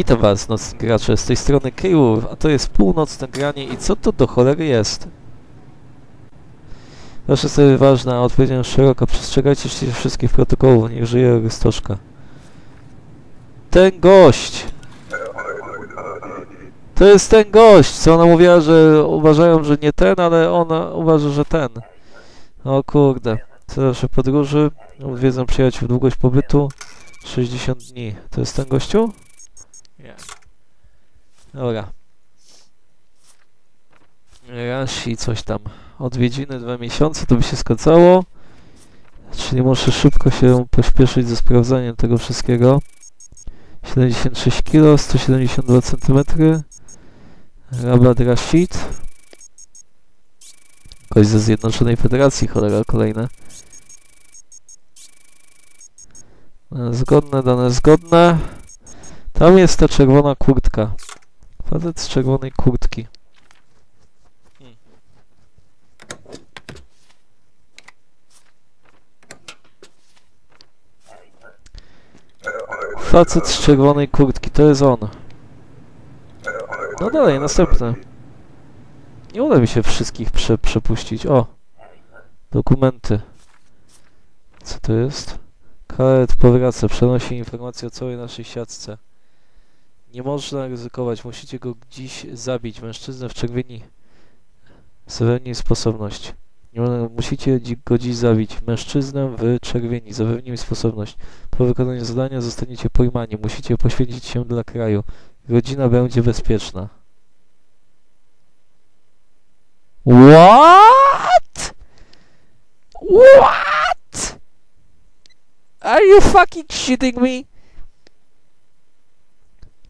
Witam was, nocni gracze, z tej strony Keyworth, a to jest północne granie i co to do cholery jest? Proszę sobie ważna, odpowiedziałem szeroko, przestrzegajcie się wszystkich protokołów, niech żyje Rystoszka. Ten gość! To jest ten gość, co ona mówiła, że uważają, że nie ten, ale ona uważa, że ten. O kurde. Cel podróży, odwiedzam przyjaciół, długość pobytu 60 dni. To jest ten gościu? Nie. Dobra. Rashi coś tam. Odwiedziny dwa miesiące, to by się zgadzało. Czyli muszę szybko się pośpieszyć ze sprawdzaniem tego wszystkiego. 76 kg, 172 cm. Rabat Rashid. Ktoś ze Zjednoczonej Federacji, cholera kolejne. Dane zgodne, dane zgodne. Tam jest ta czerwona kurtka. Facet z czerwonej kurtki. Facet z czerwonej kurtki, to jest on. No dalej, następne. Nie uda mi się wszystkich prze, przepuścić. O! Dokumenty. Co to jest? Karet powraca, przenosi informacje o całej naszej siatce. Nie można ryzykować, musicie go dziś zabić. Mężczyznę w czerwieni. Zapewnij sposobność. Nie można, musicie go dziś zabić. Mężczyznę w czerwieni. Zapewnij sposobność. Po wykonaniu zadania zostaniecie pojmani. Musicie poświęcić się dla kraju. Rodzina będzie bezpieczna. What? What? Are you fucking shitting me?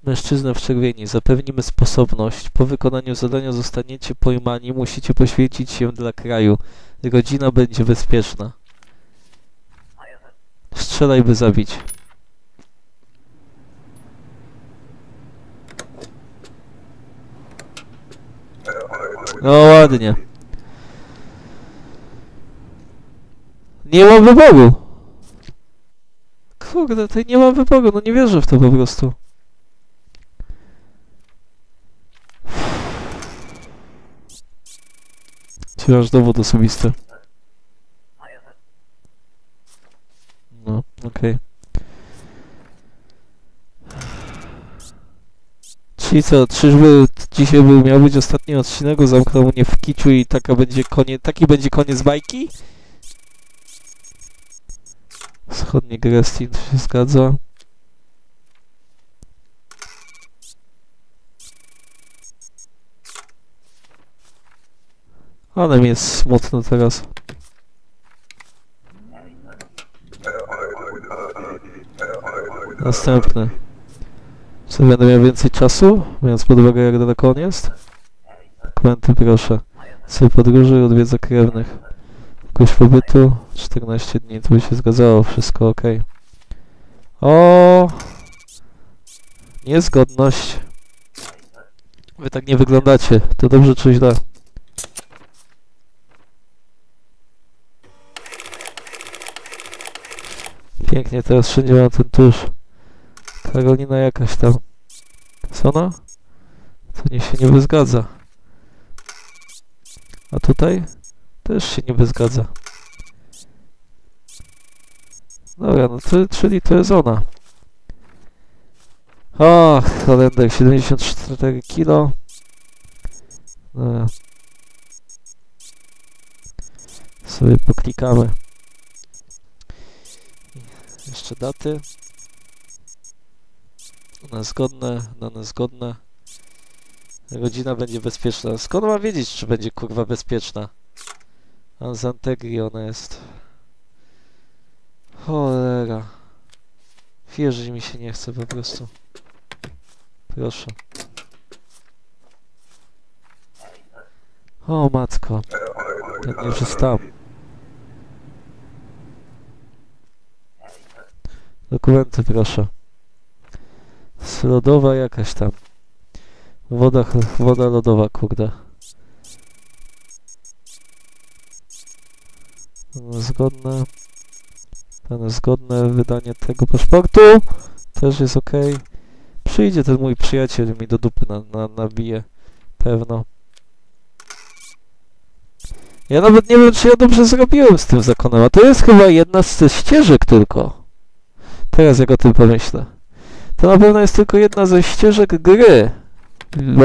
Mężczyzna w czerwieni. Zapewnimy sposobność. Po wykonaniu zadania zostaniecie pojmani. Musicie poświęcić się dla kraju. Rodzina będzie bezpieczna. Strzelaj, by zabić. No ładnie. Nie mam wyboru. Kurde, tutaj nie mam wyboru, no nie wierzę w to po prostu. Masz dowód osobisty? No, okej. Czyli co, czyżby dzisiaj był, miał być ostatni odcinek, zamknął mnie w kiciu i taka będzie koniec, taki będzie koniec bajki? Wschodni Grestin, się zgadza. Ale mi jest smutno teraz. Następny. Co będę miał więcej czasu, biorąc pod uwagę jak daleko on jest? Dokumenty proszę. Cel podróży odwiedza krewnych. Jakość pobytu 14 dni, to by się zgadzało, wszystko ok. O, Niezgodność. Wy tak nie wyglądacie, to dobrze czy źle? Pięknie, teraz wszędzie mam ten tusz. Karolina jakaś tam. Co ona? To nie się nie zgadza. A tutaj? Też się nie zgadza. Dobra, no to, czyli to jest ona. O, Holender 74 kilo. Dobra. Sobie poklikamy. Jeszcze daty. Dane zgodne, dane zgodne. Rodzina będzie bezpieczna. Skąd ma wiedzieć, czy będzie kurwa bezpieczna? A z Antegri ona jest. Cholera. Wierzyć mi się nie chce po prostu. Proszę. O matko. Ten już jest Dokumenty proszę. Lodowa jakaś tam. Woda, woda lodowa, kurde. Zgodne. Zgodne wydanie tego paszportu. Też jest ok. przyjdzie ten mój przyjaciel mi do dupy na, na, nabije. Pewno. Ja nawet nie wiem, czy ja dobrze zrobiłem z tym zakonem, a to jest chyba jedna z ścieżek tylko. Teraz jak o tym pomyślę. To na pewno jest tylko jedna ze ścieżek gry. Bo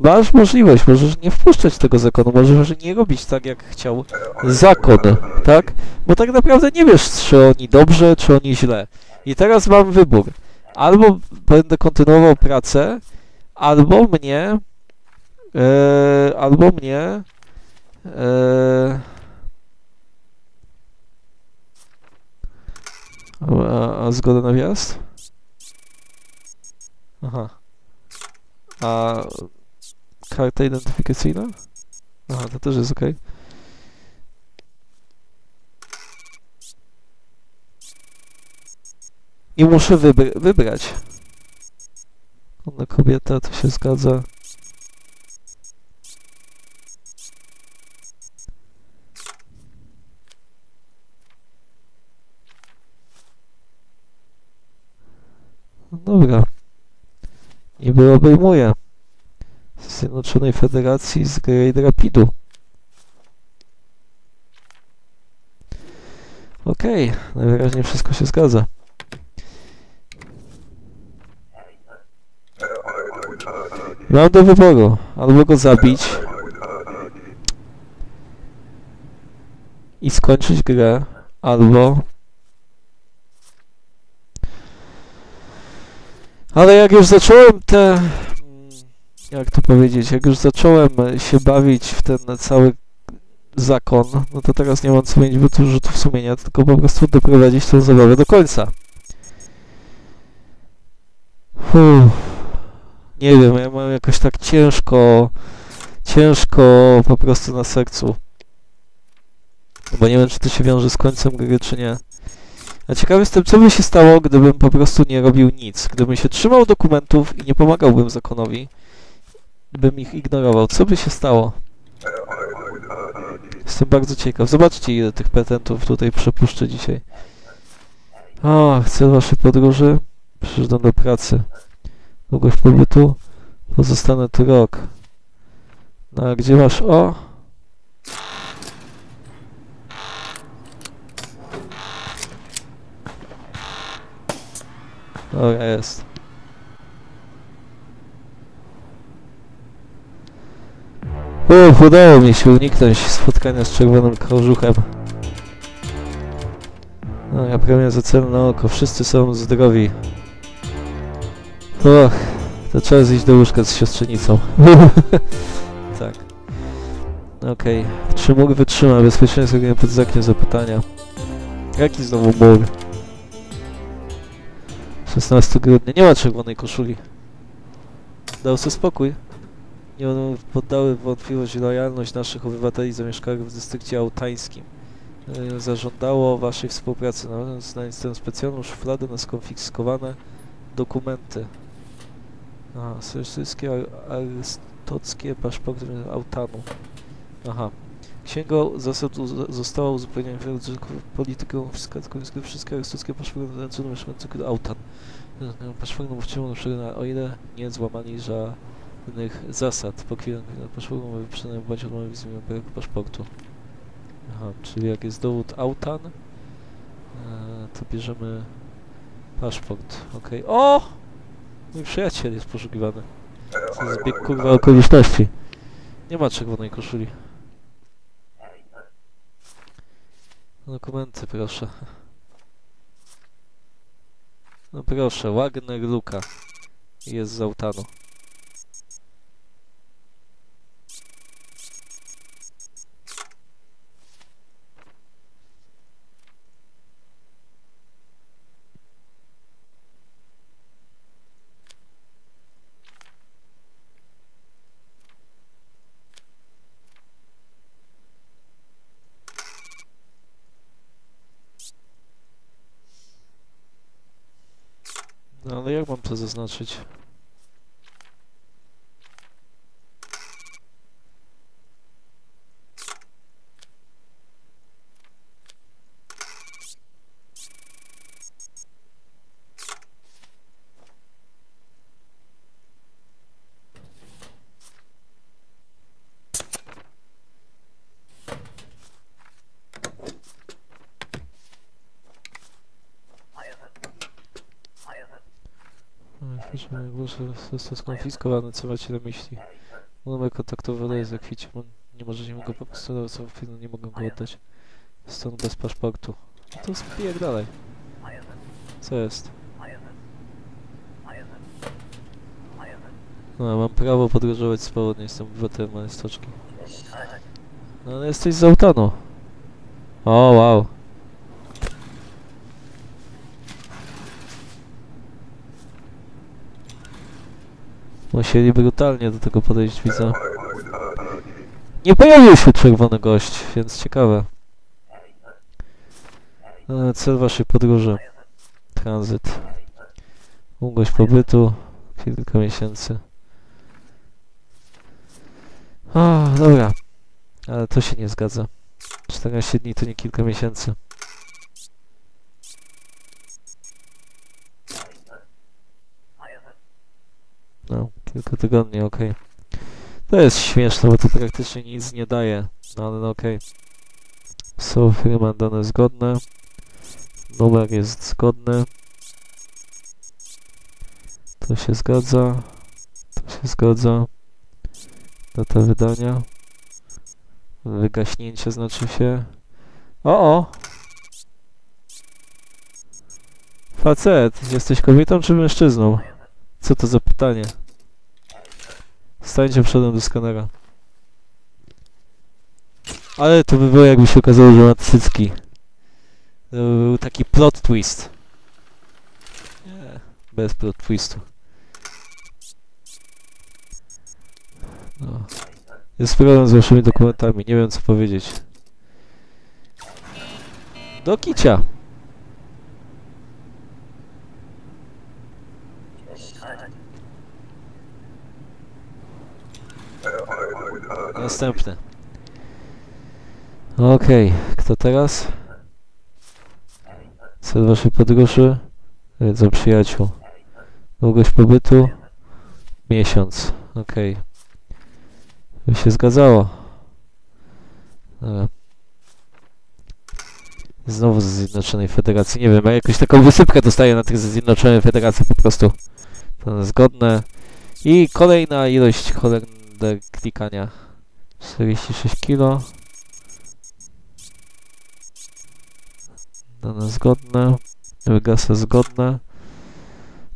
masz możliwość, możesz nie wpuszczać tego zakonu, możesz nie robić tak, jak chciał zakon, tak? Bo tak naprawdę nie wiesz, czy oni dobrze, czy oni źle. I teraz mam wybór. Albo będę kontynuował pracę, albo mnie, e, albo mnie, e, a, a zgoda na wjazd? Aha. A karta identyfikacyjna? Aha, to też jest ok. I muszę wybr wybrać. Ona kobieta, to się zgadza. Dobra. Niby obejmuje. Z Zjednoczonej Federacji z Great Rapidu. Okej, okay. najwyraźniej wszystko się zgadza. Mam do wyboru. Albo go zabić i skończyć grę, albo... Ale jak już zacząłem te... Jak to powiedzieć? Jak już zacząłem się bawić w ten cały zakon, no to teraz nie mam co mieć wyrzutów sumienia, tylko po prostu doprowadzić tę zabawę do końca. Uff nie wiem, ja mam jakoś tak ciężko, ciężko po prostu na sercu. Bo nie wiem, czy to się wiąże z końcem gry, czy nie. A ciekawy jestem, co by się stało, gdybym po prostu nie robił nic. Gdybym się trzymał dokumentów i nie pomagałbym zakonowi, bym ich ignorował. Co by się stało? Jestem bardzo ciekaw. Zobaczcie, ile tych petentów tutaj przepuszczę dzisiaj. O, chcę waszej podróży. Przyjeżdżam do pracy. Długość pobytu. Pozostanę tu rok. No a gdzie masz o? Dobra, jest. Uff, udało mi się uniknąć spotkania z czerwonym kożuchem. No, ja prawie za cel na oko. Wszyscy są zdrowi. Och, to trzeba zejść do łóżka z siostrzenicą. tak. Okej. Okay. Czy mógł wytrzyma bezpieczeństwo pod znakiem zapytania? Jaki znowu mur? 16 grudnia. Nie ma czerwonej koszuli. Dał sobie spokój. Nie będą poddały wątpliwość lojalność naszych obywateli zamieszkałych w dystrykcie autańskim. E, zażądało waszej współpracy. No, znając tę specjalną szufladę na skonfiskowane dokumenty. Aha, syryjskie arystockie paszporty Autanu. Aha. Księga zasad została uzupełniona polityką fiskalną wszystkie arystockie paszporty nazywane mieszkańców Autan. Paszportem wciąż na o ile nie złamali żadnych zasad. Po chwili paszportu mamy przynajmniej bądź odmowę wizy paszportu. Aha, czyli jak jest dowód Autan, e, to bierzemy paszport. Okej. Okay. O! Mój przyjaciel jest poszukiwany. To jest zbieg kurwa okoliczności. Nie ma czerwonej koszuli. Dokumenty, proszę. No proszę, Wagner Luka. Jest z Autanu. No jak mam to zaznaczyć? Został skonfiskowany, co macie na myśli? Numer kontaktowy daje zakwicie. Nie możecie mi go po prostu dać, co chwilę nie mogę go oddać. Stąd bez paszportu. No to spijek dalej. Co jest? No, mam prawo podróżować swobodnie, jestem obywatelem małej stoczki. No, ale jesteś z Autanu. O, wow. Musieli brutalnie do tego podejść, widzę. Nie pojawił się czerwony gość, więc ciekawe. E, Cel waszej podróży. Tranzyt. Długość pobytu. Kilka miesięcy. O, dobra. Ale to się nie zgadza. 14 dni to nie kilka miesięcy. No, kilka tygodni, okej. To jest śmieszne, bo to praktycznie nic nie daje. No ale no okej. Są firma dane zgodne. Numer jest zgodny. To się zgadza. To się zgadza. Data wydania. Wygaśnięcie znaczy się. O, o! Facet, jesteś kobietą czy mężczyzną? Co to za pytanie? Stańcie przodem do skanera. Ale to by było jakby się okazało, że ma cycki. To by był taki plot twist. Nie, bez plot twistu. No. Jest problem z waszymi dokumentami, nie wiem co powiedzieć. Do kicia! Następny. Okej, kto teraz? Cel waszej podróży? Wiedzą przyjaciół. Długość pobytu? Miesiąc. Okej. By się zgadzało. Dobra. Znowu ze Zjednoczonej Federacji. Nie wiem, ja jakąś taką wysypkę dostaję na tych ze Zjednoczonej Federacji po prostu. To zgodne. I kolejna ilość holender klikania. 46 kilo. Dane zgodne. Wygasa zgodne.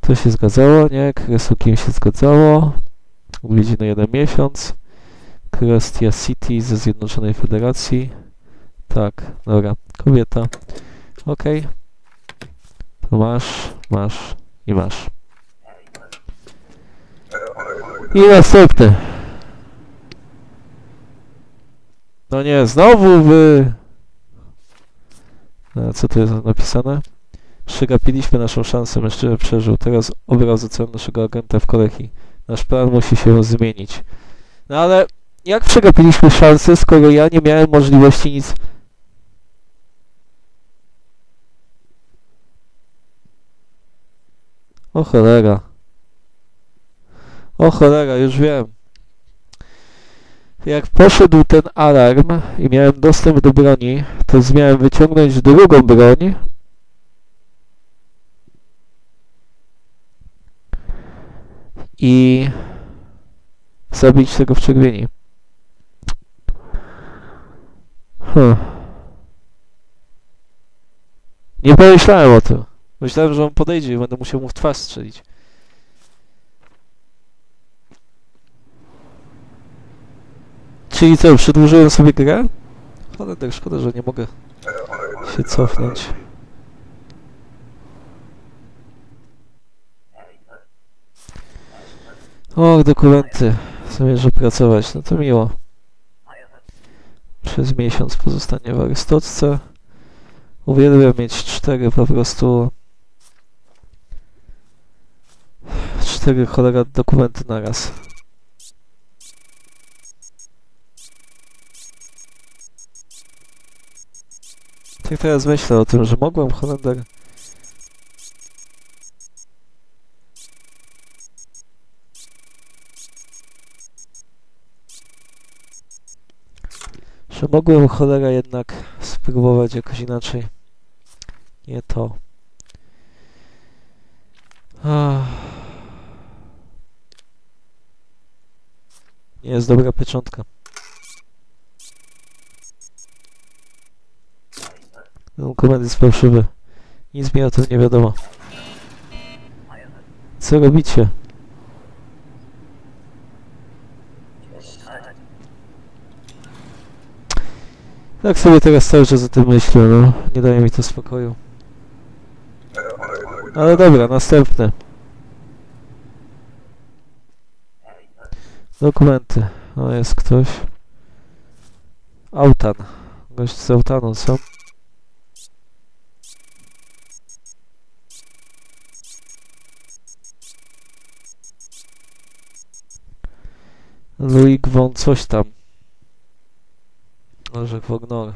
To się zgadzało, nie? Kresukiem się zgadzało. Uwiedzi na jeden miesiąc. Kwestia City ze Zjednoczonej Federacji. Tak, dobra. Kobieta. Ok. To masz, masz i masz. I następny. No nie, znowu wy... A co tu jest napisane? Przegapiliśmy naszą szansę, mężczyzna przeżył. Teraz obraz ocen naszego agenta w kolei. Nasz plan musi się zmienić. No ale jak przegapiliśmy szansę, skoro ja nie miałem możliwości nic... O cholera. O cholera, już wiem. Jak poszedł ten alarm i miałem dostęp do broni, to miałem wyciągnąć drugą broń. I zabić tego w czerwieni. Huh. Nie pomyślałem o tym. Myślałem, że on podejdzie i będę musiał mu w twarz strzelić. Czyli co, przedłużyłem sobie grę? Ale tak szkoda, że nie mogę się cofnąć. O, dokumenty. Zamierzę pracować, no to miło. Przez miesiąc pozostanie w Arystotce. Uwielbiam mieć cztery po prostu... Cztery cholera dokumenty na raz. Tak teraz myślę o tym, że mogłem Holender... Że mogłem cholera jednak spróbować jakoś inaczej. Nie to. Nie jest dobra pieczątka. Dokument jest fałszywy. Nic mi o tym nie wiadomo. Co robicie? Tak sobie teraz cały czas o tym myślę, no. Nie daje mi to spokoju. Ale dobra, następny. Dokumenty. O, jest ktoś. Autan. Gość z Autanu, co? Louis von coś tam. Orzech Wognor.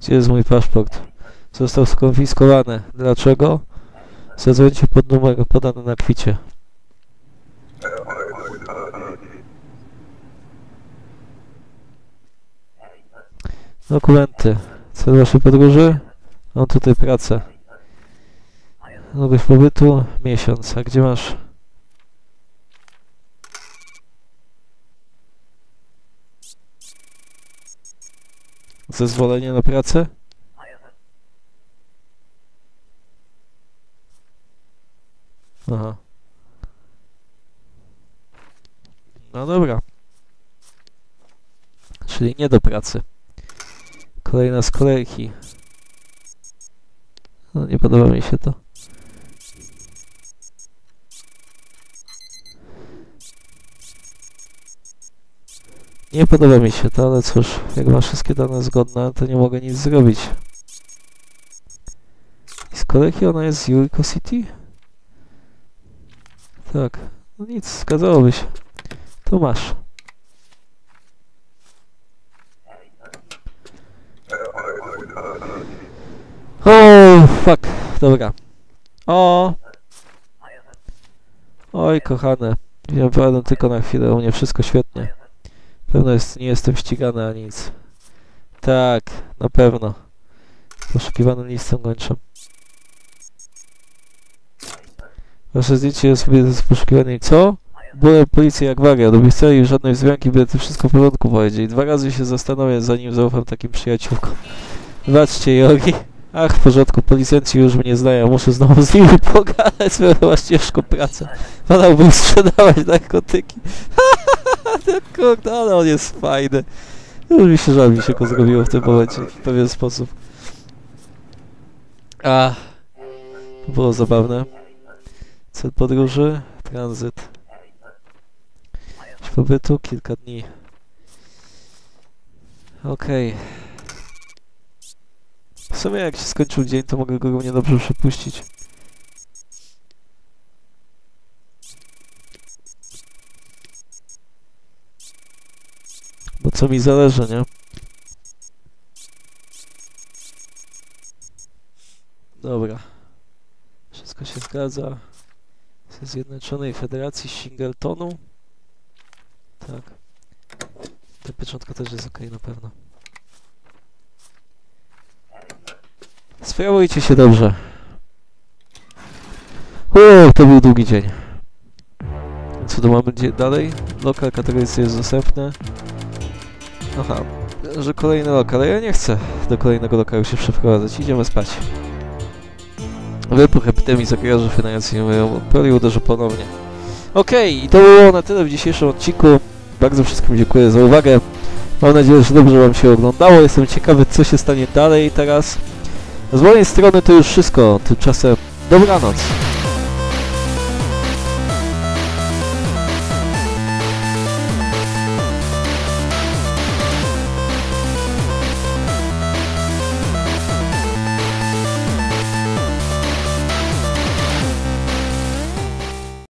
Gdzie jest mój paszport? Został skonfiskowany. Dlaczego? Zadzwońcie pod numer podany na kwicie. Dokumenty. Cel waszej podróży? Mam tutaj pracę. Długość pobytu? Miesiąc. A gdzie masz? Zezwolenie na pracę? Aha. No dobra. Czyli nie do pracy. Kolejna z kolejki. No nie podoba mi się to. Nie podoba mi się to, ale cóż, jak ma wszystkie dane zgodne, to nie mogę nic zrobić. I z kolejki ona jest z Juriko City? Tak, no nic, zgadzałoby się. To masz. O, fuck, dobra. O! Oj, kochane. Ja pojadę tylko na chwilę, u mnie wszystko świetnie. Pewno jest, nie jestem ścigany ani nic. Tak, na pewno. Poszukiwanym listem kończę. Wasze zdjęcie sobie z poszukiwanym. Co? Byłem policji jak wariat, obiecali żadnej wzmianki, by wszystko w porządku powiedzieć. Dwa razy się zastanowię, zanim zaufam takim przyjaciółkom. Wybaczcie, Jogi. Ach, w porządku, policjanci już mnie znają, muszę znowu z nimi pogadać, swoją chyba ciężką pracę. Wolałbym sprzedawać narkotyki. Kurde, ale on jest fajny. Już mi się żal mi się go zrobiło w tym momencie, w pewien sposób. A, było zabawne. Cel podróży, tranzyt. Pobytu kilka dni. Okej. W sumie jak się skończył dzień, to mogę go równie dobrze przepuścić. Bo co mi zależy, nie? Dobra. Wszystko się zgadza. Ze Zjednoczonej Federacji Singletonu. Tak. Ta pieczątka też jest ok na pewno. Sprawujcie się dobrze. O, to był długi dzień. Co tu mamy dalej? Lokal kategorycznie jest dostępny. Aha, że kolejny lokal, ale ja nie chcę do kolejnego lokalu się przeprowadzać. Idziemy spać. Wybuch epidemii zagraża financji Poli uderzy ponownie. Okej, i to było na tyle w dzisiejszym odcinku. Bardzo wszystkim dziękuję za uwagę. Mam nadzieję, że dobrze Wam się oglądało. Jestem ciekawy, co się stanie dalej teraz. Z mojej strony to już wszystko. Tymczasem dobranoc.